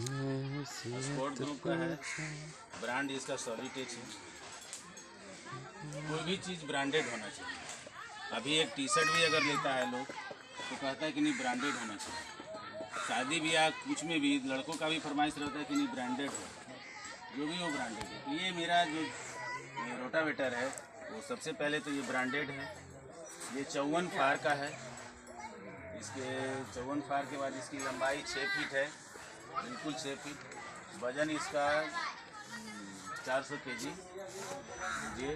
Sport group का है। Brand इसका सॉलिटेज है। कोई भी चीज़ ब्रांडेड होना चाहिए। अभी एक टी शर्ट भी अगर लेता है लोग तो कहता है कि नहीं ब्रांडेड होना चाहिए। शादी ब्याह कुछ में भी लड़कों का भी फरमाइश रहता है कि नहीं ब्रांडेड हो। जो भी हो ब्रांडेड है। ये मेरा जो रोटावेटर है, वो सबसे पहले तो ये ब्रांडेड है। ये चौवन फार का है। इसके, चौवन फार के बाद इसकी लंबाई छः फीट है। बिल्कुल फीट वज़न इसका चार सौ के जी ये,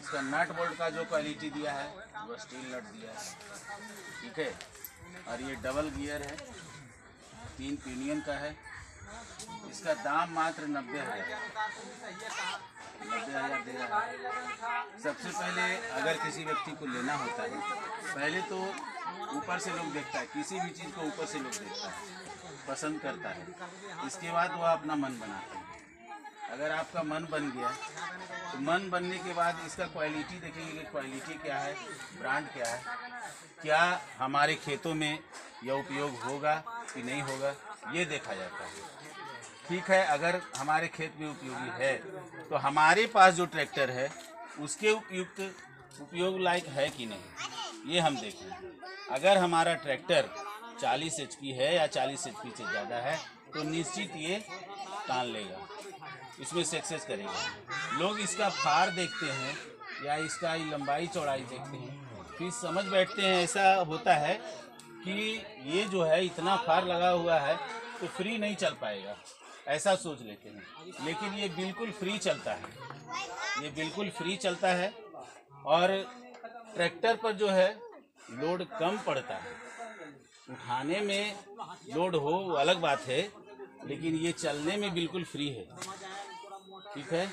इसका नट बोल्ट का जो क्वालिटी दिया है, वो स्टील नट दिया है। ठीक है? और ये डबल गियर है। तीन पिनियन का है। इसका दाम मात्र नब्बे हज़ार। नब्बे हज़ार दे रहा है। सबसे पहले अगर किसी व्यक्ति को लेना होता है, पहले तो ऊपर से लोग देखता है, किसी भी चीज़ को ऊपर से लोग देखता है, पसंद करता है। इसके बाद वह अपना मन बनाता है। अगर आपका मन बन गया तो मन बनने के बाद इसका क्वालिटी देखेंगे कि क्वालिटी क्या है ब्रांड क्या है। क्या हमारे खेतों में यह उपयोग होगा कि नहीं होगा, ये देखा जाता है। ठीक है, अगर हमारे खेत में उपयोगी है तो हमारे पास जो ट्रैक्टर है, उसके उपयुक्त उपयोग लायक है कि नहीं? ये हम देखें अगर हमारा ट्रैक्टर 40 एच है या 40 एच से ज़्यादा है तो निश्चित ये तान लेगा। इसमें सक्सेस करेगा। लोग इसका फार देखते हैं या इसका लंबाई चौड़ाई देखते हैं। फिर समझ बैठते हैं, ऐसा होता है कि ये जो है इतना फार लगा हुआ है तो फ्री नहीं चल पाएगा। ऐसा सोच लेते हैं। लेकिन ये बिल्कुल फ्री चलता है। ये बिल्कुल फ्री चलता है और ट्रैक्टर पर जो है, लोड कम पड़ता है। उठाने में लोड हो, वो अलग बात है, लेकिन ये चलने में बिल्कुल फ्री है। ठीक है?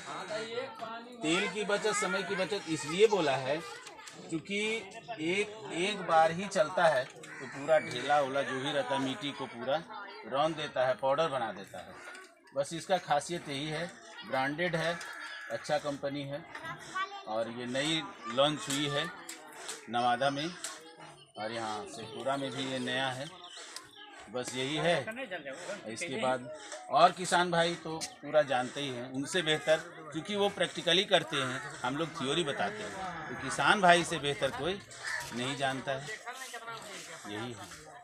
तेल की बचत, समय की बचत इसलिए बोला है, क्योंकि एक एक बार ही चलता है तो पूरा ढेला उला जो भी रहता है, मिट्टी को पूरा रौन देता है पाउडर बना देता है। बस इसका खासियत यही है ब्रांडेड है अच्छा कंपनी है, और ये नई लॉन्च हुई है। नवादा में। और यहाँ शेखपुरा में भी ये नया है। बस यही है। इसके बाद और किसान भाई तो पूरा जानते ही हैं। उनसे बेहतर, क्योंकि वो प्रैक्टिकली करते हैं। हम लोग थ्योरी बताते हैं। तो किसान भाई से बेहतर कोई नहीं जानता है। यही है।